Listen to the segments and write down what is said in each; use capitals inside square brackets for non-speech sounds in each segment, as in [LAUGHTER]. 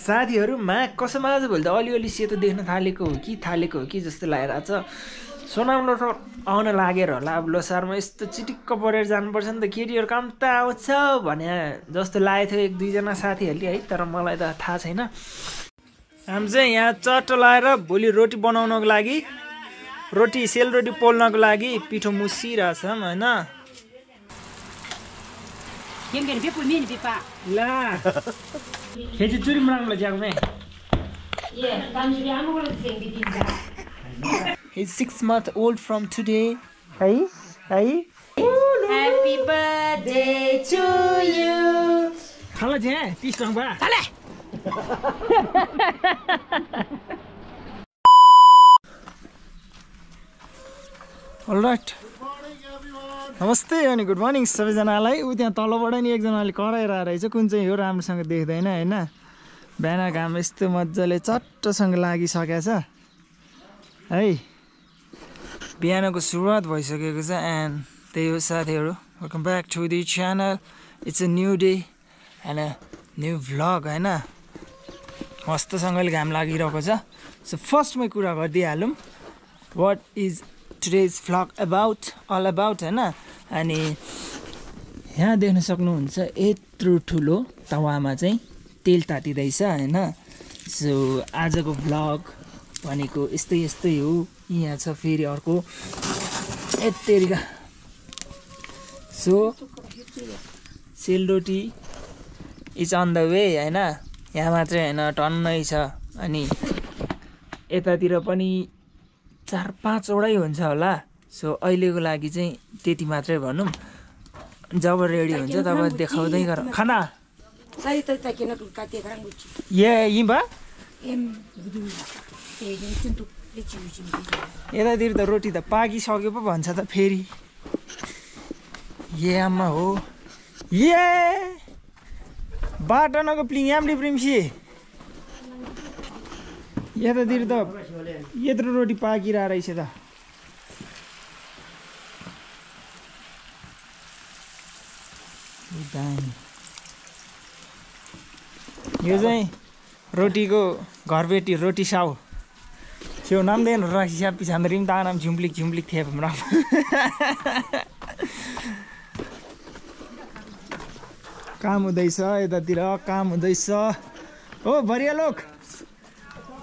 साथीहरूमा कसैमा आजभोलि त अलिअलि सेतो देख्न थालेको हो कि थालेको हो कि जस्तो लागिरहेको छ। सोनाम लोसर आउन लागेर होला। अब लोसारमा यस्तो चिटिक्क परेर जानुपर्छ नि त। केटीहरू काम त आउँछ भने जस्तो लागेको थियो एक दुईजना साथीहरूले है तर मलाई त थाहा छैन। हामी चाहिँ यहाँ चट्ट लाएर भोलि रोटी बनाउनको लागि रोटी सेलरोटी पोल्नको लागि पिठो मुसिरहेछौँ होइन। [LAUGHS] 계집 줄임 말하는 거지, 아구네. 예, 당신이 아무거나 생기긴다. He's six months old from today. Hey, hey. Happy birthday to you. 달라지, 띠시랑 봐. 달래. All right. नमस्ते अनि गुड मर्निङ सबैजनालाई। ऊ त्यहाँ तलबाट नि एकजनाले कराएर रहेछ। कुन चाहिँ हो राम्रोसँग देख्दैन होइन? बिहान घाम यस्तो मजाले चट्टसँग लागिसकेको छ। है? बिहानको सुरुवात भइसकेको छ एन्ड त्यही हो साथीहरू। Welcome back to the channel it's a new day a new vlog होइन? मस्तसँगले घाम लागिरहेको छ। सो फर्स्टमै कुरा गरिदिइहालौँ। What is today's vlog about all about होइन? अनि यहाँ देख्न सक्नुहुन्छ यत्रो ठुलो तवामा चाहिँ तेल तातिँदैछ होइन? सो आजको भ्लग भनेको यस्तै यस्तै हो। यहाँ छ फेरि अर्को यत्तेरिका। So selroti is on the way होइन? यहाँ मात्रै होइन? टन्नै छ। अनि यतातिर पनि चार पाँचवटै हुन्छ होला। सो अहिलेको लागि चाहिँ त्यति मात्रै भनौँ। जब रेडी हुन्छ तब देखाउँदै गर। खाना. ए यहीँ बा Em budu. Yang tentu lucu lucu. यतातिर त रोटी त पाकिसक्यो पो भन्छ त फेरि। ए आमा हो। ए बाटो नको प्लिङ्यामले प्रिम्सी। यतातिर त यत्रो रोटी पाकिरहेको रहेछ त। यो चाहिँ रोटीको घरबेटी रोटी साउ। छेउ नाम देन रसिया पछाडि रिम तानाम झुम्लिक झुम्लिक थिए हमरा काम हुँदैछ यतातिर काम हुँदैछ। हो भरिया लोक!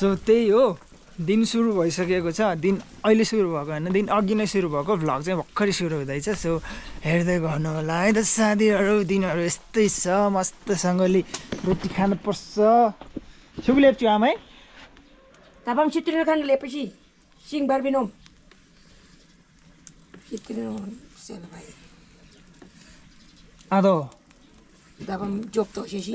सो त्यही हो। दिन सुरु भइसकेको छ। दिन अहिले सुरु भएको होइन। दिन अघि नै सुरु भएको भ्लग चाहिँ भर्खरै सुरु हुँदैछ। सो हेर्दै गर्नु होला है। त साथीहरू दिनहरू यस्तै छ। मस्तसँगले रोटी खानुपर्छ। छुप लेप्छु आमै। lepeshi. Sing barbinom. Citrino sel bai. आदो। job to shi.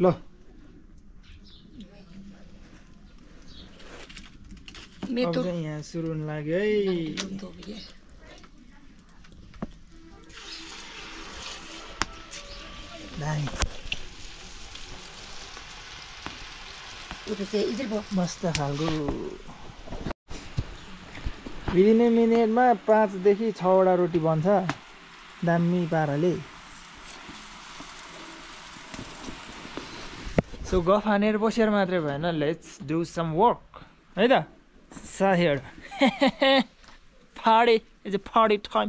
ल। यहाँ सुरु हुन लाग्यो है. मस्त खालको। विदिन मिनटमा पाँचदेखि छवटा रोटी बन्छ दामी पाराले। सो गफ हानेर बसेर मात्रै भएन लेट्स डु सम वर्क है त साथीहरू फाडे इज अ फाडे टाइम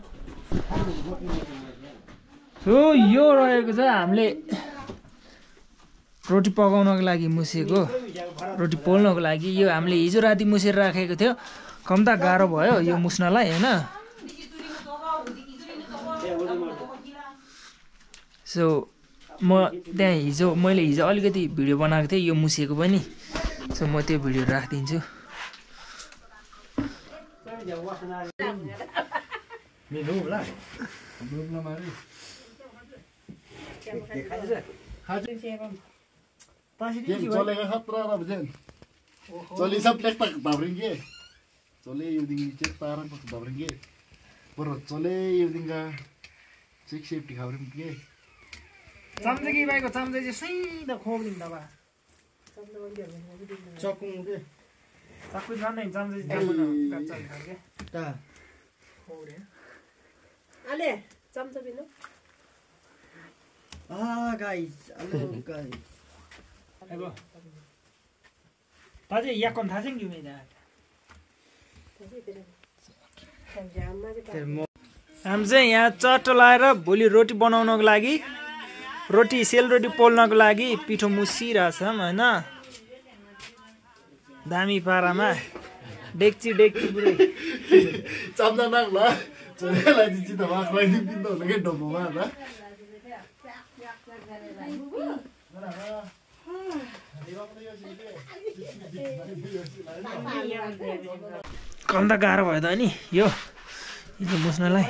सो यो रहेको छ हामीले रोटी पकाउनको लागि मुसेको रोटी पोल्नको लागि। यो हामीले हिजो राति मुसेर राखेको थियो। कम्ता गाह्रो भयो यो मुस्नलाई होइन? सो म त्यहाँ हिजो मैले हिजो अलिकति भिडियो बनाएको थिएँ यो मुसेको पनि। सो म त्यो भिडियो राखिदिन्छु। चली सब टेक तक बाबरिंगे चले युदिंग चेक तारन तक बाबरिंगे पर चले युदिंगा चेक सेफ्टी खाबरिंगे चम्चकी बाईको चम्चे चाहिँ सिधा खोपिदिनु बा चकुङ के झन् चम्चे चम्चा बिनु थाहा छ नि हामी चाहिँ यहाँ चट्टो लाएर भोलि रोटी बनाउनको लागि रोटी सेलरोटी पोल्नको लागि पिठो मुसिरहेछौँ होइन? दामी पारामा। डेक्ची डेक्ची पुरै पिन्द होला होला त गाह्रो भयो त नि यो। मुस्नलाई।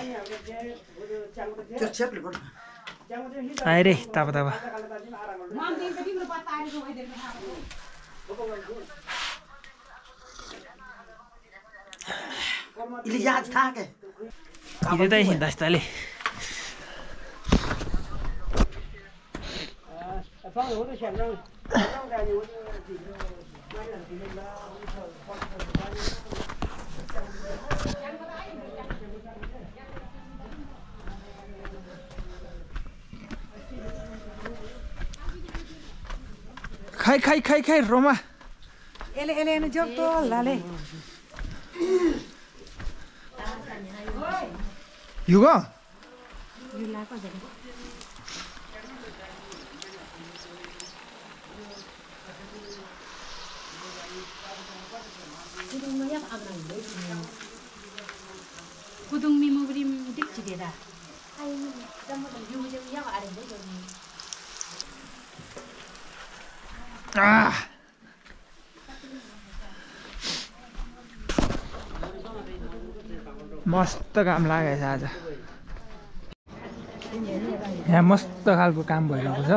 आयो रे तापा तापा. हिँड्दै त हिँड्दा खाइ खाइ खाइ खाइ Roma Ele, ele, no job to, lale. युग Kudung mi mo brim dik chide da. आह! मस्त काम लागेछ आज। यहाँ मस्त खालको काम भइरहेको छ।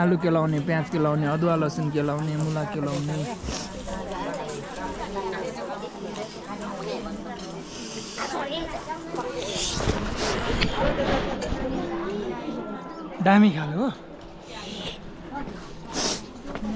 आलु केलाउने प्याज केलाउने अदुवा लसुन केलाउने मुला केलाउने दामी खाले हो।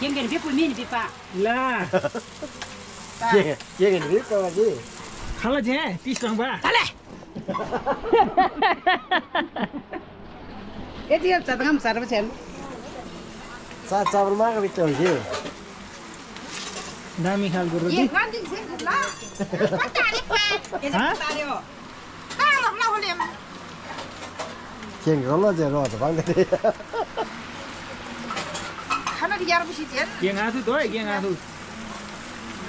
Yang gen bi pu min bi pa. ल के के गर्ने कहाँले खाला चाहिँ तिस टङ बा Tale. Eh dia tak ngam sar ba chen. साग चामल माग बित्त हो कि दामी खालको रोटी kan ding sing la. Tare भाङ्दै Kana di jar bi si chen. गेङ आथु त है गेङ आथु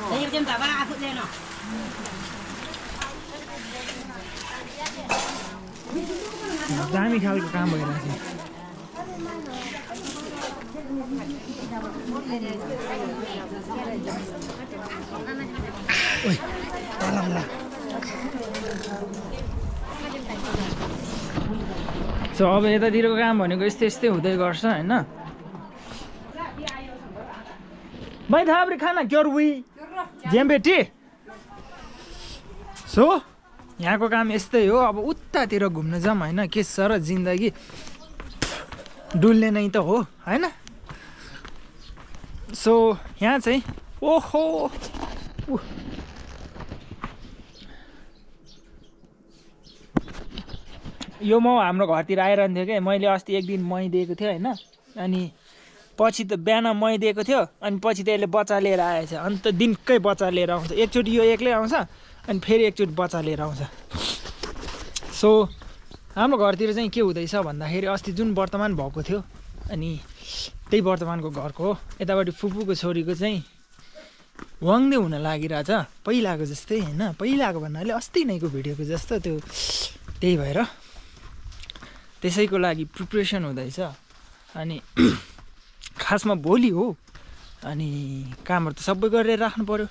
Saya macam tak ba aku le no. दामी खालको काम भइरहेको छ सो अब यतातिरको काम भनेको यस्तै यस्तै हुँदै गर्छ होइन थाप्रे खाना क्योरुई जेम्बेटी सो यहाँको काम यस्तै हो अब उतातिर घुम्न जाऊँ होइन? के छ र जिन्दगी डुल्ने नै त हो होइन? सो यहाँ चाहिँ ओहो। यो म हाम्रो घरतिर आइरहन्थ्यो क्या मैले अस्ति एक दिन मही दिएको थियो होइन? अनि पछि त बिहान मही दिएको थियो अनि पछि त यसले बच्चा लिएर आएछ। अन्त दिनकै बच्चा लिएर आउँछ। एकचोटि यो एक्लै आउँछ अनि फेरि एकचोटि बच्चा लिएर आउँछ। सो हाम्रो घरतिर चाहिँ के हुँदैछ भन्दाखेरि अस्ति जुन वर्तमान भएको थियो अनि त्यही वर्तमानको घरको हो। यतापट्टि फुपूको छोरीको चाहिँ वाङ्दे हुन लागिरहेछ। पहिलाको जस्तै होइन? पहिलाको भन्नाले अस्ति नैको भिडियोको जस्तो त्यो त्यही भएर त्यसैको लागि प्रिपरेसन हुँदैछ। अनि खासमा भोलि हो। अनि कामहरू त सबै गरेर राख्नु पऱ्यो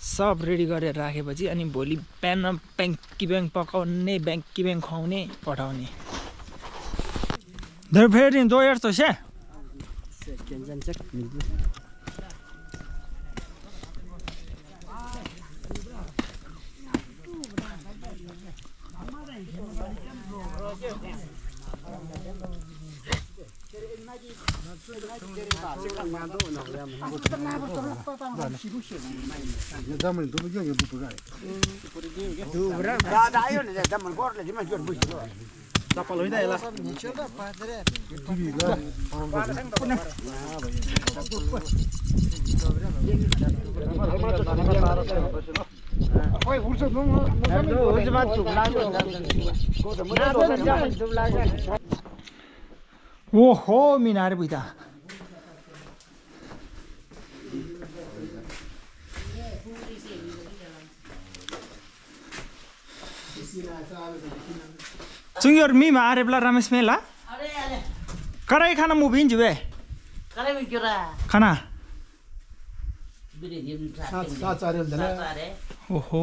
सब रेडी गरेर राखेपछि अनि भोलि बिहान ब्याङ्की ब्याङ्क पकाउने ब्याङ्की ब्याङ्क खुवाउने पठाउने। फेरि दो यार Oi, ursa, nu, nu, मेला अरे अरे कराई खाना मु भिन्जु बे करे में क्यों रहा खाना बिरे दिन सात सात चार हुँदैन अरे ओहो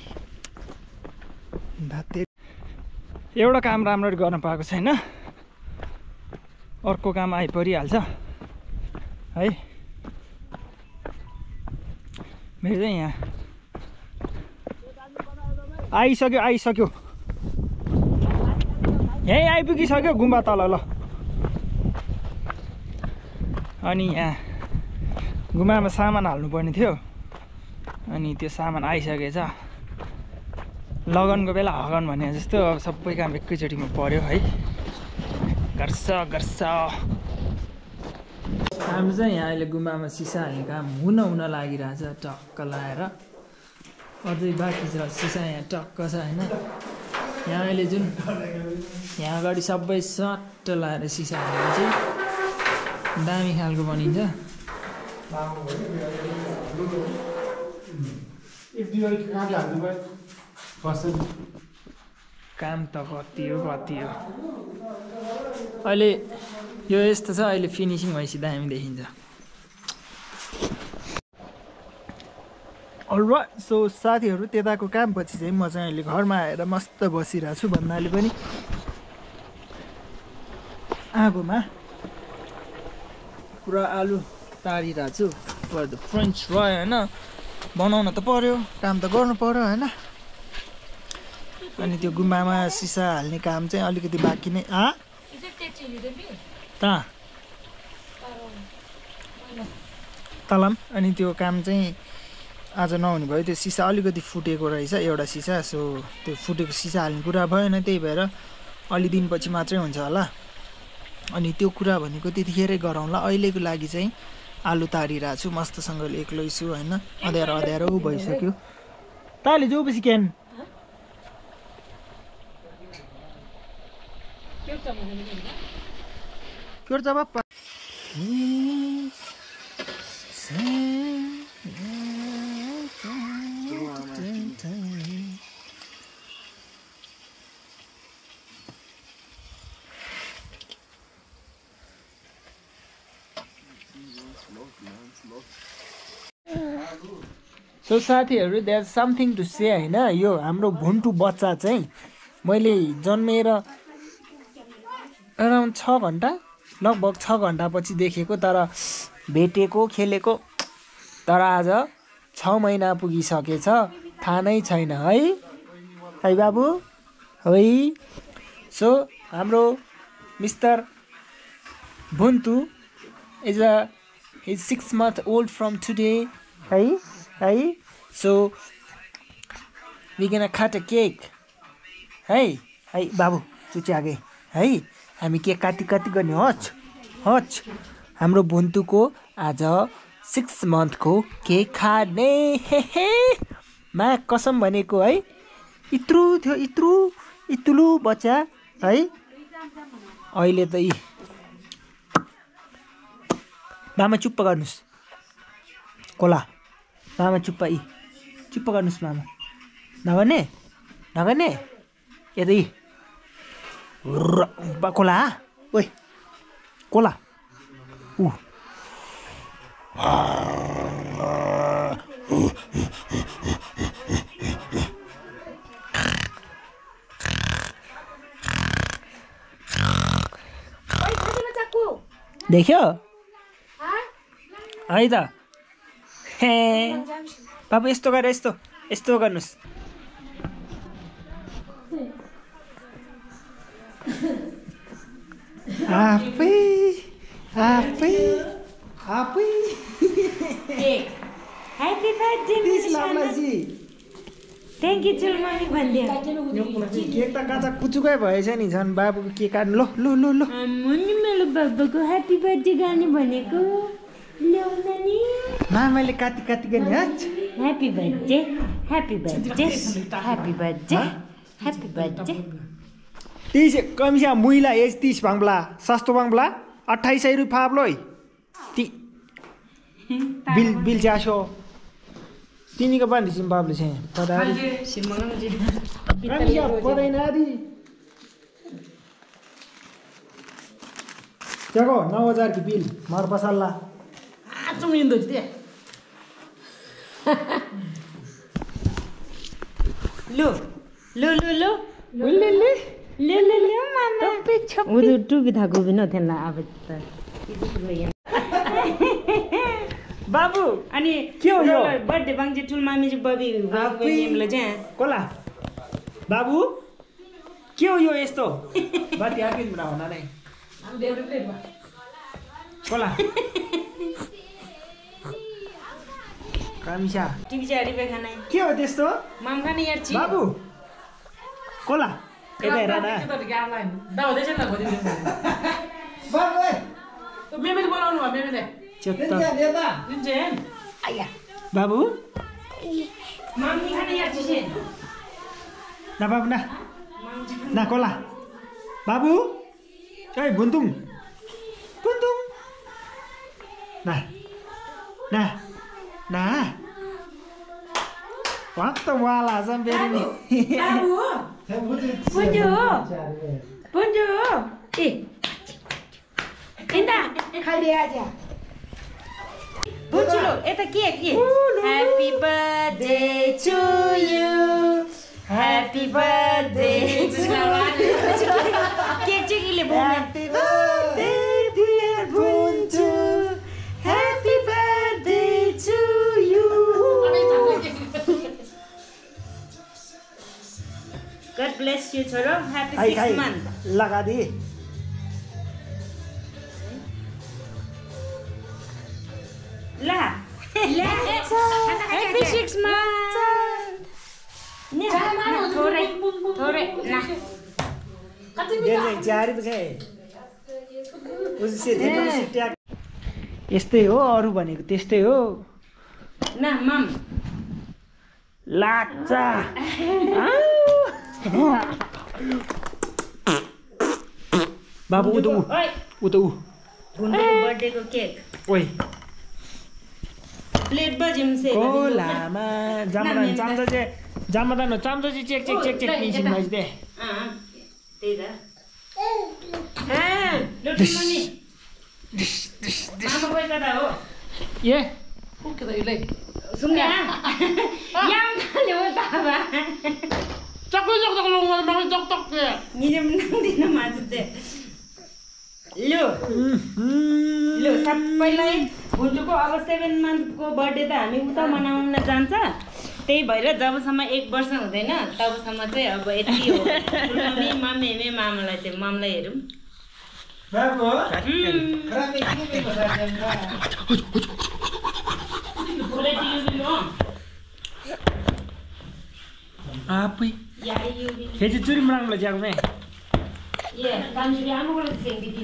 धाते एउटा काम राम्ररी गर्न पाएको छैन। अर्को काम आइपरिहाल्छ। है। मेरो चाहिँ यहाँ आइसक्यो आइसक्यो। यहीँ आइपुगिसक्यो गुम्बा तल ल। अनि यहाँ गुम्बामा सामान हाल्नुपर्ने थियो। अनि त्यो सामान आइसकेछ। लगनको बेला हगन भने जस्तो अब सबै काम एकैचोटिमा पऱ्यो है। गर्छ गर्छ। हाम्रो चाहिँ यहाँ अहिले गुम्बामा सिसा हाल्ने काम हुन हुन लागिरहेछ टक्क लाएर। अझै बाँकी छ सिसा यहाँ टक्क छ होइन? यहाँ अहिले जुन यहाँ अगाडि सबै सट्ट लाएर सिसा हालेर चाहिँ दामी खालको बनिन्छ। काम त कति हो कति हो अहिले यो यस्तो छ अहिले फिनिसिङ भएपछि दामी देखिन्छ अलराइट सो साथीहरू त्यताको कामपछि चाहिँ म चाहिँ अहिले घरमा आएर मस्त बसिरहेको छु भन्नाले पनि आगोमा पुरा आलु तारिरहेको छु फर द फ्रेन्च फ्राई होइन बनाउन त पऱ्यो काम त गर्नु पऱ्यो होइन अनि त्यो गुम्बामा सिसा हाल्ने काम चाहिँ अलिकति बाँकी नै आ? कहाँ तलम। अनि त्यो काम चाहिँ आज नहुने भयो त्यो सिसा अलिकति फुटेको रहेछ एउटा सिसा सो त्यो फुटेको सिसा हाल्ने कुरा भएन त्यही भएर अलि दिनपछि मात्रै हुन्छ होला। अनि त्यो कुरा भनेको त्यतिखेरै गरौँला। अहिलेको लागि चाहिँ आलु तारिरहेको छु मस्तसँगले एक्लै छु होइन। अँध्यारो अँध्यारो भइसक्यो। ताले जो पछि क्यान सो साथीहरू द्याट समथिङ टु से होइन? यो हाम्रो भुन्टु बच्चा चाहिँ मैले जन्मेर अराउन्ड छ घन्टा लगभग छ घन्टापछि देखेको तर भेटेको खेलेको तर आज छ महिना पुगिसकेछ थाहा नै छैन है। है बाबु? है? सो हाम्रो mister Bhuntu is a is six month old from today है? है? So we can cut a cake है? है बाबु चुची आगे। है? हामी केक काटी काटी गर्ने? हच हच। हाम्रो भुन्टुको आज सिक्स मन्थको केक खाने। हे हे। मा कसम भनेको है? इत्रु थियो इत्रु इत्रुलु बच्चा है? अहिले त यी। मामा चुप्प गर्नुहोस्। कोला मामा चुप्प यी। चुप्प गर्नुहोस् मामा। नगर्ने? नगर्ने? Va con la Uy. Cola. Uh. ¿Dejó? Ahí está. Eh, papi, esto gana esto. Esto ganó. आफै आफै आफै यू चुल मम्मी भनिदियो केक त काँचा कुचुकै भएछ नि झन् बाबुको केक काट्नु? लो लो लो लो। मुनि मेरो बाबाको ह्याप्पी बर्थडे गाने भनेको। ल्याउन नि मामाले काटी काटी गर्ने Hutch happy birthday happy birthday happy birthday happy birthday tiis komisia मुइला es tiis bangla sasto bangla attaisai sairu pabloi ti बिल bil jasho tini ka bandi नौ हजार कि बिल मार पसल्ला आज लु लु लु लु लु ले ले ले मामा। टप्पे छप्पे उदु टुगी था गोबी न थेन अब त [LAUGHS] बाबू अनि के हो यो? बर्थडे बङ्जे टुल मामी जी बबी बाबु। नेम ल जे। कोला। बाबू के हो यो यस्तो? बाटी आके बना हुन नै। हम देउरे पे कोला। कामिशा टिभी जाडी बे खाना के हो त्यस्तो? माम खाने यार छि। बाबू। कोला। बाबु ना बाबु ना ना कोला बाबु ओइ बुन्तुङ बुन्तुङ ना न न वाह तो वाला जम्बेरी Buongiorno. Buongiorno. Eh. Inda, kali aja. Buongiorno. Eta cake. Yeah. Happy birthday to you. Happy birthday to you. Cake cake ile bunga. Happy birthday. God bless you, Choro. Happy ay, six months. month. Lagadi. La. La. Happy six months. यस्तै हो अरू भनेको त्यस्तै हो ना मम लाचा बाबु उता ऊ उता ऊ ओइ चाहिँ चेक चेक चेक चेक भाइ दे त्यही त ए cak cak ya. Ngirim nanti nama deh. Lu, lu सबैलाई भुल्टुको अब सेभेन मन्थको बर्थडे त हामी उता मनाउन जान्छ त्यही भएर जबसम्म एक वर्ष हुँदैन तबसम्म चाहिँ अब यति हो मम्मी मम्मी हेमे मामालाई चाहिँ मामलाई हेरौँ बाबु पुरै टिभी हो आफै या युबी खेची चुरी मराङलाई जाउँ ये तान्जुली आमा को सेंग दी दी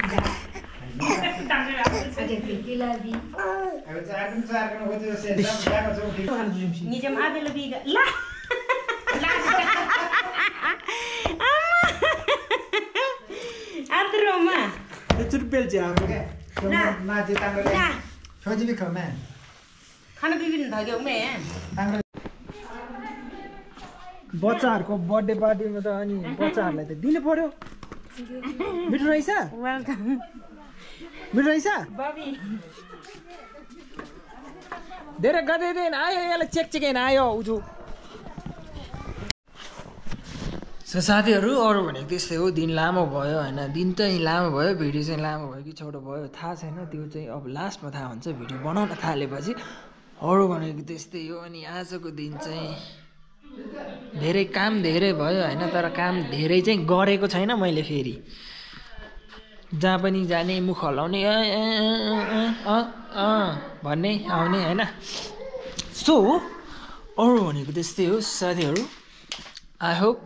निजम आबे लबी ला आद्रोमा चुरी पेल्ची हाम्रो ना माथि ना सजिलै खमा खाना बिबिन धग्यो मे बच्चाहरूको बर्थडे पार्टीमा त अनि [LAUGHS] बच्चाहरूलाई त दिनु पर्यो। मिठो रहेछ? वेलकम मिठो रहेछ? बबी। धेरै गदै दिन आयो यसलाई चेक चेक आयो उजु सो साथीहरू अरू भनेको त्यस्तै हो दिन लामो भयो होइन दिन चाहिँ लामो भयो भिडियो चाहिँ लामो भयो कि छोटो भयो थाहा छैन त्यो चाहिँ अब लास्टमा थाहा हुन्छ भिडियो बनाउन थालेपछि। अरू भनेको त्यस्तै हो अनि आजको दिन चाहिँ धेरै काम धेरै भयो होइन तर काम धेरै चाहिँ गरेको छैन मैले फेरि। जहाँ पनि जाने मुख हल्लाउने भन्ने आउने होइन। सो अरू भनेको त्यस्तै हो साथीहरू। आई होप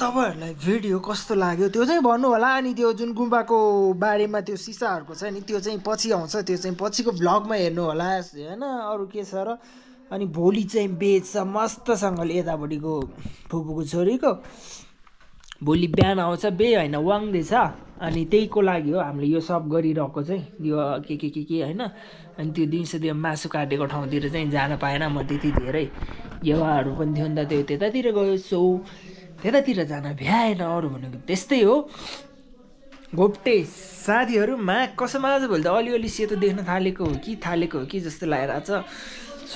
तपाईँहरूलाई भिडियो कस्तो लाग्यो? त्यो चाहिँ भन्नु होला अनि त्यो जुन गुम्बाको बारेमा त्यो सिसाहरूको छ नि त्यो चाहिँ पछि आउँछ त्यो चाहिँ पछिको भ्लगमा हेर्नु होला होइन? अरू के छ र? अनि भोलि चाहिँ बेच्छ मस्तसँगले यतापट्टिको फुपूको छोरीको भोलि बिहान आउँछ बे होइन वाङ्दे छ अनि त्यहीको लागि हो हामीले यो सब गरिरहेको चाहिँ। यो के के के के होइन अनि त्यो दिउँसो त्यो मासु काटेको ठाउँतिर चाहिँ जान पाएन म त्यति धेरै। युवाहरू पनि थियो नि त त्यो त्यतातिर गयो सो त्यतातिर जान भ्याएन अरू भनेको त्यस्तै हो। घोप्टे साथीहरू मा कसम आज भोलि त अलिअलि सेतो देख्न थालेको हो कि थालेको हो कि जस्तो लागिरहेको छ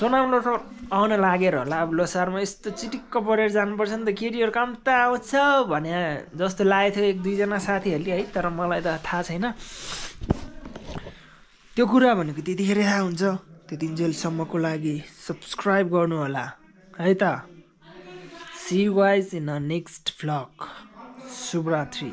लोसार आउन लागेर होला। अब लोसारमा यस्तो चिटिक्क परेर जानुपर्छ नि त। केटीहरू काम त आउँछ भने जस्तो लागेको थियो एक दुईजना साथीहरूले है तर मलाई त थाहा छैन। त्यो कुरा भनेको त्यतिखेर थाहा हुन्छ। त्यतिन्जेलसम्मको लागि सब्सक्राइब गर्नु होला। है त। See wise in a next vlog शुभरात्रि।